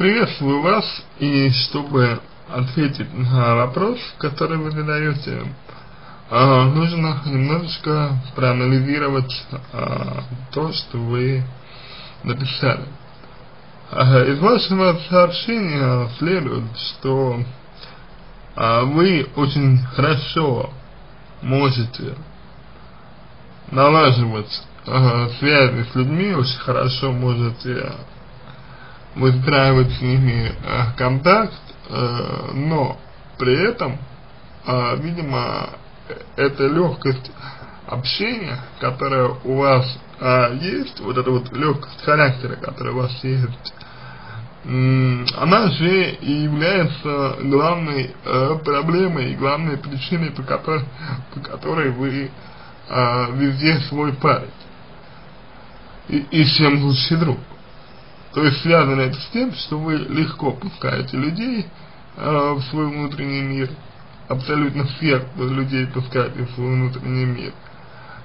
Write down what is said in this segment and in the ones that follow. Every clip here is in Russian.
приветствую вас, и чтобы ответить на вопрос, который вы задаете, э, нужно немножечко проанализировать э, то, что вы написали. Э, из вашего сообщения следует, что вы очень хорошо можете налаживать связи с людьми, очень хорошо можете выстраивать с ними э, контакт, э, но при этом, э, видимо, эта легкость общения, которая у вас есть, вот эта вот легкость характера, которая у вас есть, она же и является главной проблемой и главной причиной, по которой, по которой вы везде свой парень. И, и чем лучший друг. То есть связано это с тем, что вы легко пускаете людей э, в свой внутренний мир, абсолютно всех людей пускаете в свой внутренний мир.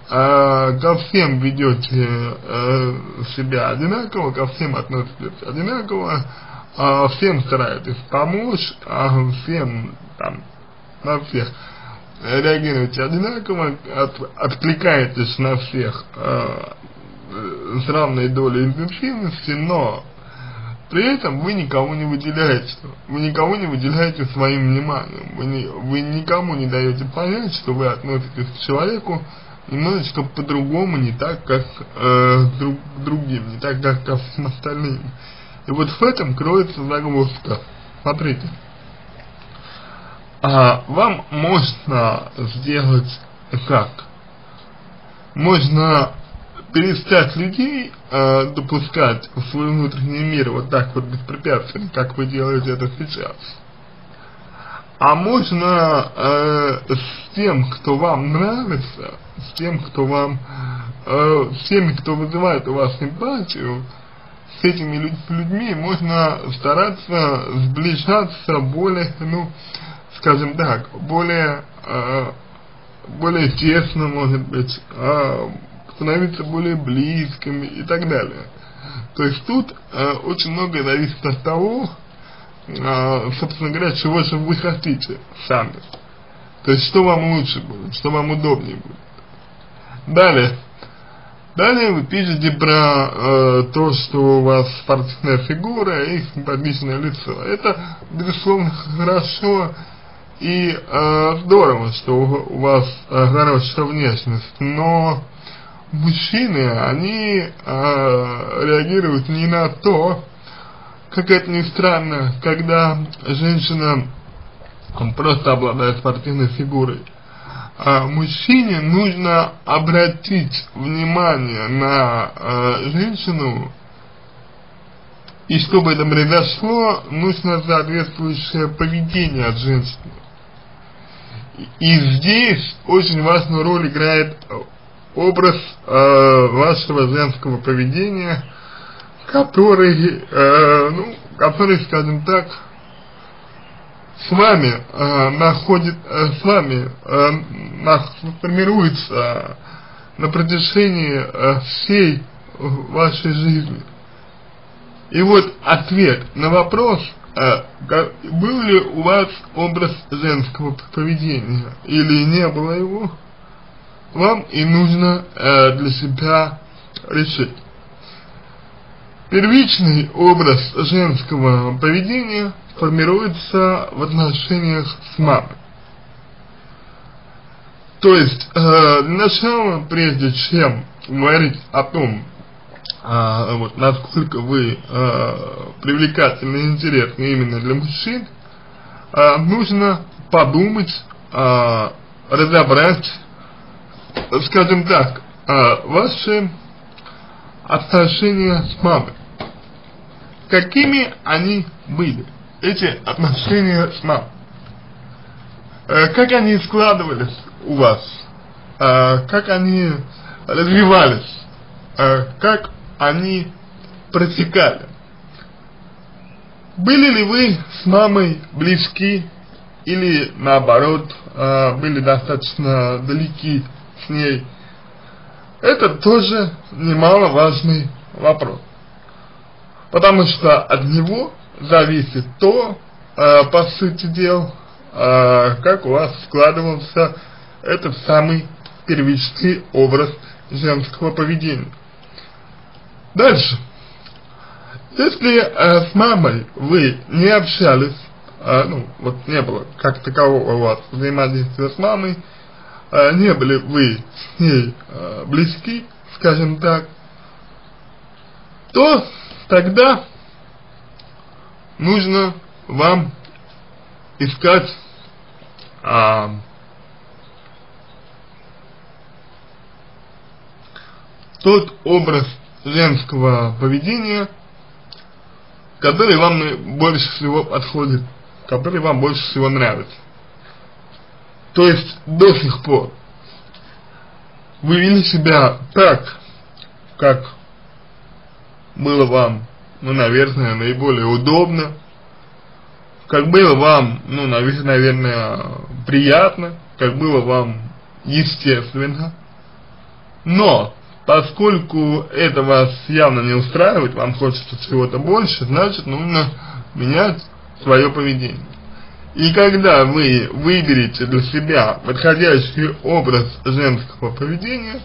А, ко всем ведете э, себя одинаково, ко всем относитесь одинаково, а, всем стараетесь помочь, а всем там, на всех реагируете одинаково, от, откликаетесь на всех э, с равной долей интенсивности, но при этом вы никого не выделяете, вы никого не выделяете своим вниманием, вы, не, вы никому не даете понять, что вы относитесь к человеку немножечко по-другому, не так, как э, друг, другим, не так, как ко всем остальным. И вот в этом кроется загвоздка. Смотрите. А, вам можно сделать как? Можно перестать людей э, допускать в свой внутренний мир вот так вот беспрепятственно, как вы делаете это сейчас. А можно э, с тем, кто вам нравится, с тем, кто вам, э, с теми, кто вызывает у вас симпатию, с этими людьми можно стараться сближаться более, ну, скажем так, более, э, более тесно, может быть, э, становиться более близкими и так далее. То есть тут э, очень многое зависит от того, э, собственно говоря, чего же вы хотите сами. То есть что вам лучше будет, что вам удобнее будет. Далее. Далее вы пишете про э, то, что у вас спортивная фигура и симпатичное лицо. Это, безусловно, хорошо и э, здорово, что у, у вас э, хорошая внешность, но мужчины, они э, реагируют не на то, как это ни странно, когда женщина просто обладает спортивной фигурой а, мужчине нужно обратить внимание на а, женщину, и чтобы это произошло, нужно соответствующее поведение от женщины. И здесь очень важную роль играет образ э, вашего женского поведения, который, э, ну, который, скажем так, с вами э, находит, э, с вами э, на, формируется на протяжении э, всей вашей жизни. И вот ответ на вопрос, э, был ли у вас образ женского поведения или не было его, вам и нужно э, для себя решить. Первичный образ женского поведения – формируется в отношениях с мамой. То есть, э, для начала, прежде чем говорить о том, э, вот, насколько вы э, привлекательны и интересны именно для мужчин, э, нужно подумать, э, разобрать, скажем так, э, ваши отношения с мамой. Какими они были? эти отношения с мамой? Э, как они складывались у вас? Э, как они развивались? Как они протекали? Были ли вы с мамой близки или наоборот были достаточно далеки с ней? Это тоже немаловажный вопрос. Потому что от него зависит то, э, по сути дел, э, как у вас складывался этот самый первичный образ женского поведения. Дальше. Если э, с мамой вы не общались, э, ну, вот не было как такового у вас взаимодействия с мамой, не были вы с ней э, близки, скажем так, то тогда нужно вам искать а, тот образ женского поведения, который вам больше всего подходит, который вам больше всего нравится. То есть до сих пор вы вели себя так, как было вам, ну, наверное, наиболее удобно, как было вам, ну, наверное, приятно, как было вам естественно, но поскольку это вас явно не устраивает, вам хочется чего-то больше, значит нужно менять свое поведение. И когда вы выберете для себя подходящий образ женского поведения,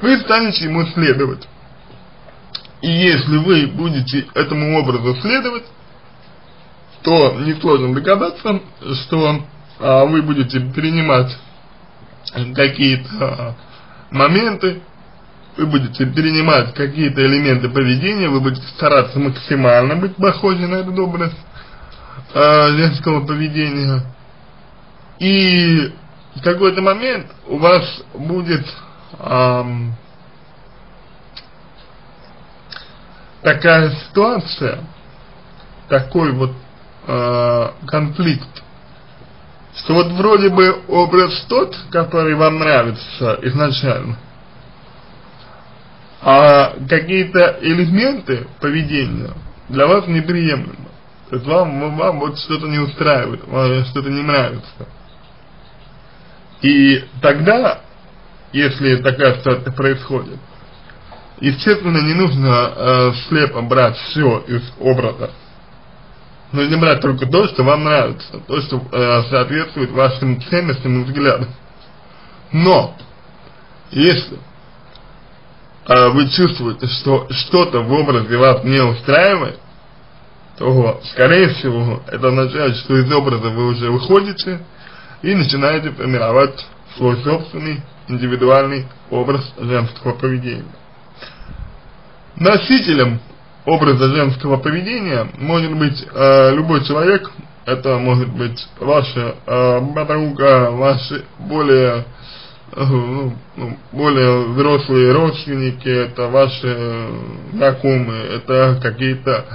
вы станете ему следовать. И если вы будете этому образу следовать, то несложно догадаться, что а, вы будете принимать какие-то моменты, вы будете перенимать какие-то элементы поведения, вы будете стараться максимально быть похожи на этот образ э, поведения. И в какой-то момент у вас будет эм, такая ситуация, такой вот э, конфликт, что вот вроде бы образ тот, который вам нравится изначально, а какие-то элементы поведения для вас неприемлемы. То есть вам, вам вот что-то не устраивает, вам что-то не нравится. И тогда, если такая ситуация происходит, естественно, не нужно э, слепо брать все из образа Нужно брать только то, что вам нравится, то, что э, соответствует вашим ценностям и взглядам. Но, если э, вы чувствуете, что что-то в образе вас не устраивает, то, скорее всего, это означает, что из образа вы уже выходите и начинаете формировать свой собственный индивидуальный образ женского поведения. Носителем образа женского поведения может быть э, любой человек, это может быть ваша э, подруга, ваши более э, ну, ну, более взрослые родственники, это ваши знакомые, это какие-то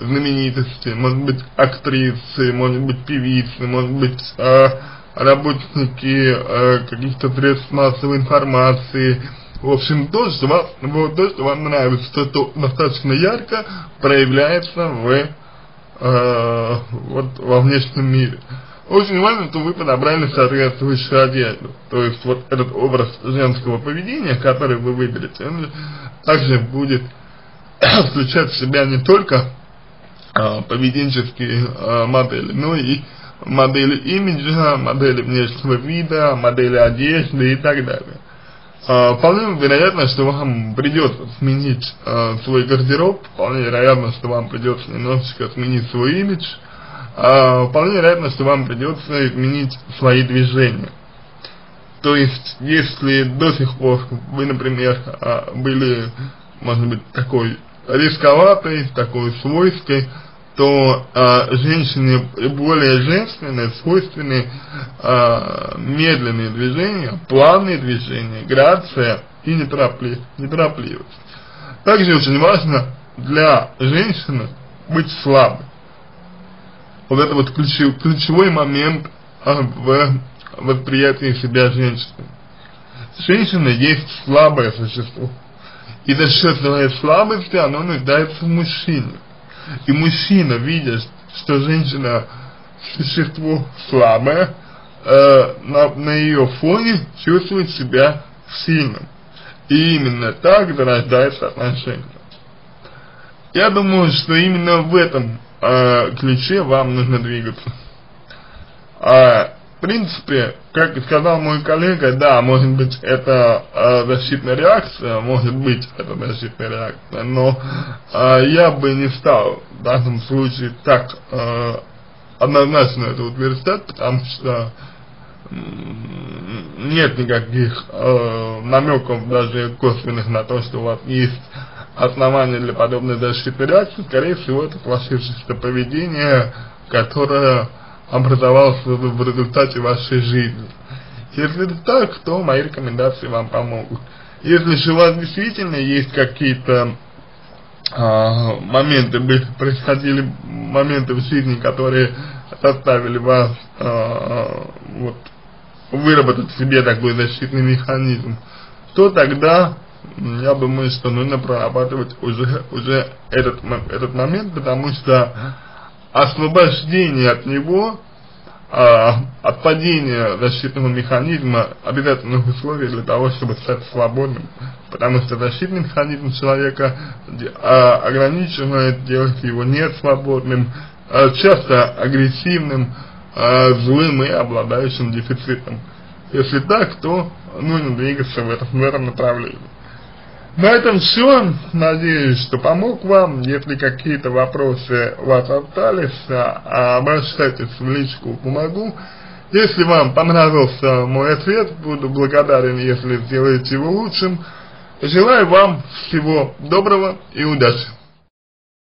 знаменитости, может быть актрисы, может быть певицы, может быть э, работники э, каких-то средств массовой информации, в общем, то, что вам, вот, то, что вам нравится, то, что достаточно ярко проявляется в, э, вот, во внешнем мире. Очень важно, что вы подобрали соответствующую одежду. То есть, вот этот образ женского поведения, который вы выберете, он также будет включать в себя не только поведенческие э, модели, но и модели имиджа, модели внешнего вида, модели одежды и так далее. Uh, вполне вероятно, что вам придется сменить свой гардероб, вполне вероятно, что вам придется немножечко сменить свой имидж, вполне вероятно, что вам придется изменить свои движения. То есть, если до сих пор вы, например, были, может быть, такой рисковатой, такой свойской, то э, женщине более женственные, свойственны э, медленные движения, плавные движения, грация и неторопли, неторопливость. Также очень важно для женщины быть слабой. Вот это вот ключевой, ключевой момент э, в восприятии себя женщины. Женщина есть слабое существо. И за счет своей слабости оно нуждается в мужчине. И мужчина, видя, что женщина существо слабое, э, на, на ее фоне чувствует себя сильным. И именно так зарождается отношение. я думаю, что именно в этом э, ключе вам нужно двигаться. А, принципе, как и сказал мой коллега, да, может быть это э, защитная реакция, может быть это защитная реакция, но э, я бы не стал в данном случае так э, однозначно это утверждать, потому что нет никаких э, намеков даже косвенных на то, что у вас есть основания для подобной защитной реакции, скорее всего, это сложившееся поведение, которое образовалось в, в результате вашей жизни. Если это так, то мои рекомендации вам помогут. Если же у вас действительно есть какие-то э, моменты, происходили моменты в жизни, которые заставили вас э, вот, выработать в себе такой защитный механизм, то тогда я думаю, что нужно прорабатывать уже, уже этот, этот момент, потому что освобождение от него, а, от падения защитного механизма обязательных условий для того, чтобы стать свободным, потому что защитный механизм человека а, ограничивает, делает его несвободным, а, часто агрессивным, злым и обладающим дефицитом. Если так, то нужно двигаться в этом, в этом направлении. На этом все. Надеюсь, что помог вам. Если какие-то вопросы у вас остались, а, обращайтесь в личку, помогу. Если вам понравился мой ответ, буду благодарен, если сделаете его лучшим. Желаю вам всего доброго и удачи.